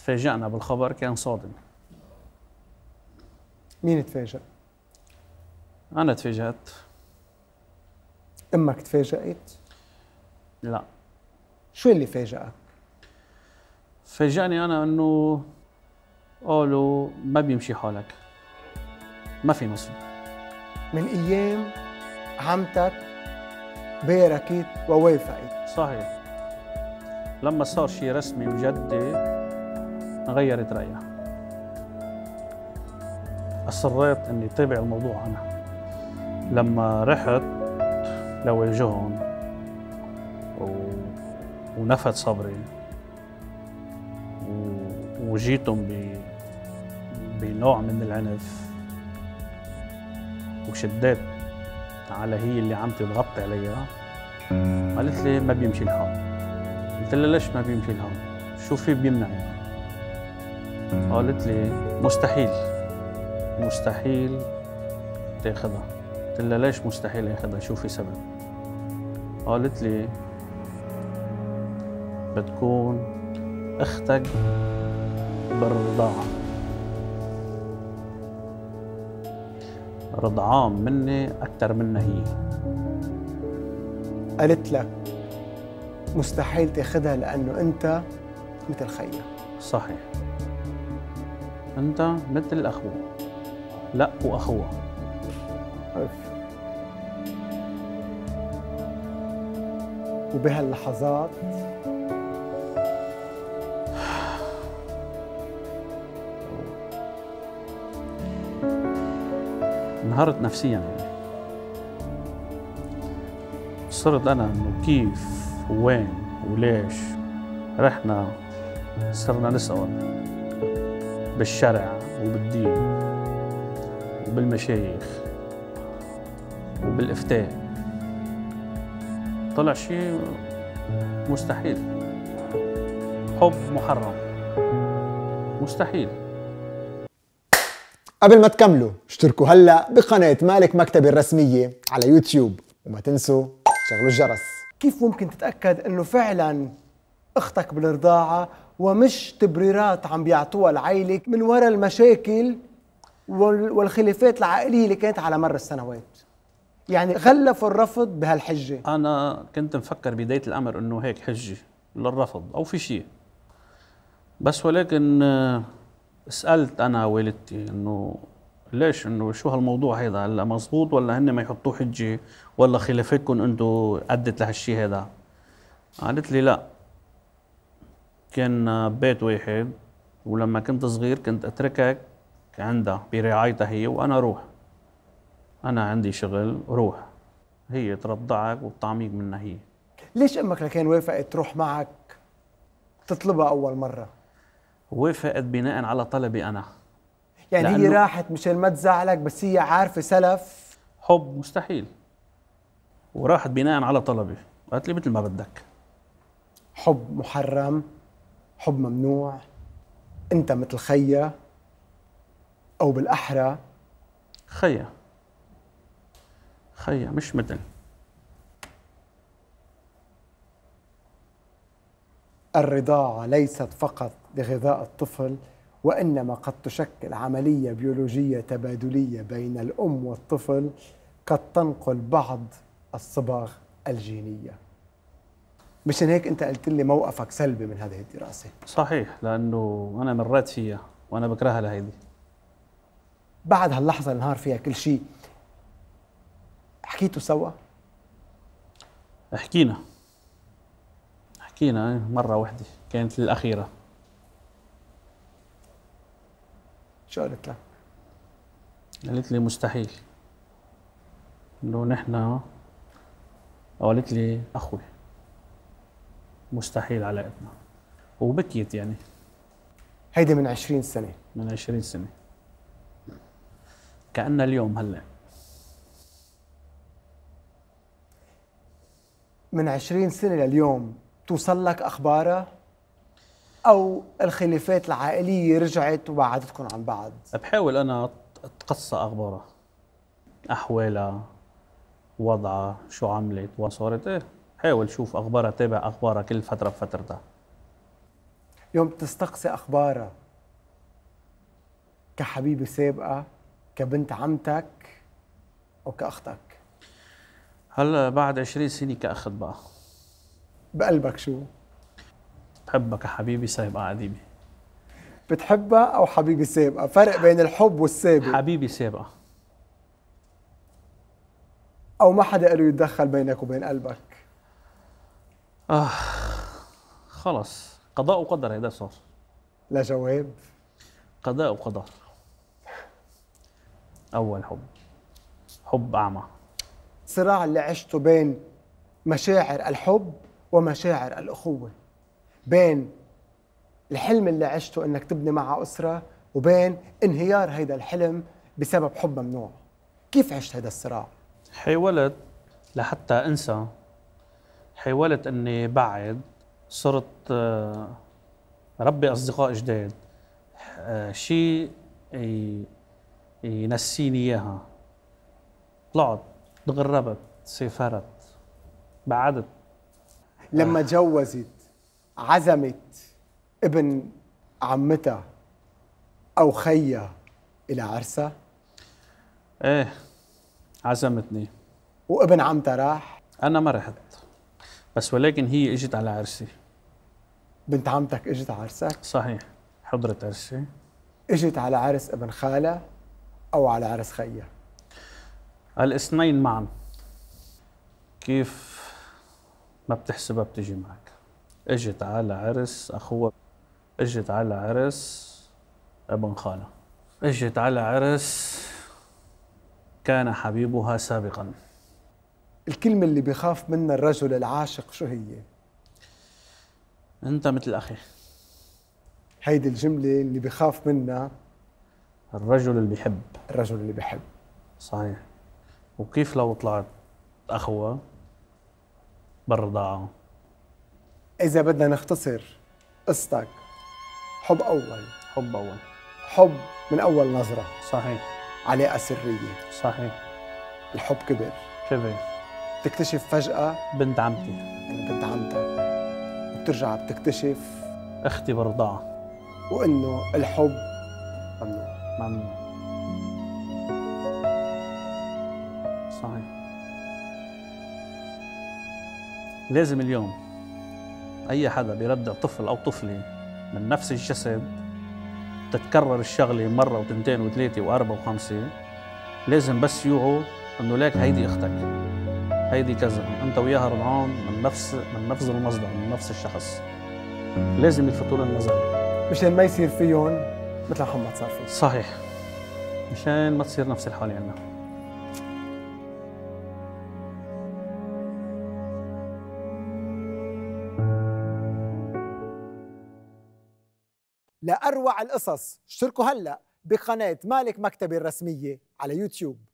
تفاجأنا بالخبر كان صادم. مين تفاجأ؟ أنا تفاجأت. أمك تفاجأت؟ لا. شو اللي فاجأك؟ فاجأني أنا إنه قالوا ما بيمشي حالك. ما في نصيب. من أيام عمتك باركت ووافقت. صحيح. لما صار شيء رسمي وجدي غيرت رأيها. أصريت إني تابع الموضوع أنا. لما رحت لواجههم و... ونفد صبري و... وجيتهم ب... بنوع من العنف وشديت على هي اللي عم تضغط عليها. قالت لي ما بيمشي الحال. قلت لها ليش ما بيمشي الحال؟ شو في بيمنعني قالت لي مستحيل مستحيل تاخذها قلت لها ليش مستحيل اخذها شو في سبب. قالت لي بتكون أختك بالرضاعة رضعان مني أكثر منها هي. قالت لك مستحيل تاخذها لأنه أنت مثل خيها صحيح. أنت مثل الأخوة. لا وأخوة. أوف. وبهاللحظات؟ انهارت نفسيا. يعني صرت أنا إنه كيف وين وليش رحنا صرنا نسأل. بالشرع وبالدين وبالمشايخ وبالإفتاء. طلع شيء مستحيل. حب محرم. مستحيل. قبل ما تكملوا اشتركوا هلا بقناة مالك مكتبي الرسمية على يوتيوب وما تنسوا شغلوا الجرس. كيف ممكن تتأكد إنه فعلا أختك بالرضاعة ومش تبريرات عم بيعطوها لعائلك من وراء المشاكل وال- والخلافات العائلية اللي كانت على مر السنوات. يعني غلفوا الرفض بهالحجة. أنا كنت مفكر بداية الأمر إنه هيك حجة للرفض أو في شيء. بس ولكن آه، سألت أنا والدتي إنه ليش إنه شو هالموضوع هذا هلا مزبوط ولا هن ما يحطوه حجة؟ ولا خلافاتكم أنتم أدت لهالشيء هذا قالت لي لا. كان بيت واحد ولما كنت صغير كنت أتركك عندها برعايتها هي وأنا أروح. أنا عندي شغل روح. هي ترضعك وبطعميك منها هي. ليش أمك لكان وافقت تروح معك تطلبها أول مرة؟ وافقت بناء على طلبي أنا. يعني هي راحت مشان ما تزعلك بس هي عارفة سلف؟ حب مستحيل. وراحت بناء على طلبي. قالت لي مثل ما بدك. حب محرم؟ حب ممنوع انت مثل خيا أو بالأحرى. خيا خيا مش مثل. الرضاعة ليست فقط لغذاء الطفل وإنما قد تشكل عملية بيولوجية تبادلية بين الأم والطفل قد تنقل بعض الصباغ الجينية. مشان هيك أنت قلت لي موقفك سلبي من هذه الدراسة. صحيح لأنه أنا مريت فيها وأنا بكرهها لهيدي. بعد هاللحظة اللي انهار فيها كل شيء حكيتوا سوا؟ حكينا. حكينا مرة واحدة كانت الأخيرة. شو قالت لك؟ قالت لي مستحيل. انه نحن قالت لي أخوي. مستحيل علاقتنا. وبكيت يعني. هيدي من عشرين سنة. من 20 سنة. كأن اليوم هلأ. من عشرين سنة لليوم توصل لك أخبارها؟ أو الخلافات العائلية رجعت وبعدتكم عن بعض؟ بحاول أنا أتقصى أخبارها. أحوالها وضعها شو عملت وصارت إيه. بحاول شوف أخبارها تابع أخبارها كل فترة بفترتها. يوم تستقصي أخبارها كحبيبة سابقة كبنت عمتك أو كأختك؟ هلا بعد 20 سنة كاخذ بقى. بقلبك شو؟ بحبك يا حبيبي سابقة عديمة. بتحبها أو حبيبة سابقة؟ فرق بين الحب والسابق. حبيبي سابقة. أو ما حدا له يتدخل بينك وبين قلبك. آه. خلص قضاء وقدر هيدا صار لا جواب. قضاء وقدر. أول حب. حب أعمى. الصراع اللي عشته بين مشاعر الحب ومشاعر الأخوة. بين الحلم اللي عشته إنك تبني معه أسرة وبين انهيار هيدا الحلم بسبب حب ممنوع. كيف عشت هذا الصراع؟ حاولت لحتى انسى حاولت إني بعد صرت آه، ربي اصدقاء جداد آه، شيء ينسيني إياها. طلعت تغربت سافرت بعدت. لما تجوزت عزمت ابن عمتها أو خيها إلى عرسها؟ إيه عزمتني. وابن عمتها راح؟ أنا ما رحت. بس ولكن هي إجت على عرسي. بنت عمتك إجت على عرسك؟ صحيح. حضرت عرسي. إجت على عرس ابن خالها أو على عرس خيها الاثنين معا. كيف ما بتحسبها بتجي معك؟ إجت على عرس اخوها إجت على عرس ابن خالها إجت على عرس كان حبيبها سابقا. الكلمة اللي بيخاف منها الرجل العاشق شو هي؟ أنت مثل أخي. هيدي الجملة اللي بيخاف منها الرجل اللي بيحب. الرجل اللي بيحب. صحيح. وكيف لو طلعت أخوة بالرضاعة إذا بدنا نختصر قصتك حب أول. حب أول. حب من أول نظرة. صحيح. علاقة سرية. صحيح. الحب كبر. كبر. تكتشف فجأة بنت عمتي. بنت عمتك. وبترجع بتكتشف أختي برضاعة. وإنه الحب ممنوع. ممنوع. صحيح. لازم اليوم أي حدا بيرضع طفل أو طفلة من نفس الجسد تتكرر الشغلة مرة وتنتين وثلاثة وأربعة وخمسة لازم بس يوعوا إنه ليك هيدي أختك. هيدي كذا. أنت وياها رضعان من نفس من نفس المصدر من نفس الشخص. لازم يلفتوا لنا النظر مشان ما يصير فيهم مثل محمد صار فيه. صحيح. مشان ما تصير نفس الحالة عندنا. لأروع القصص. اشتركوا هلأ بقناة مالك مكتبي الرسمية على يوتيوب.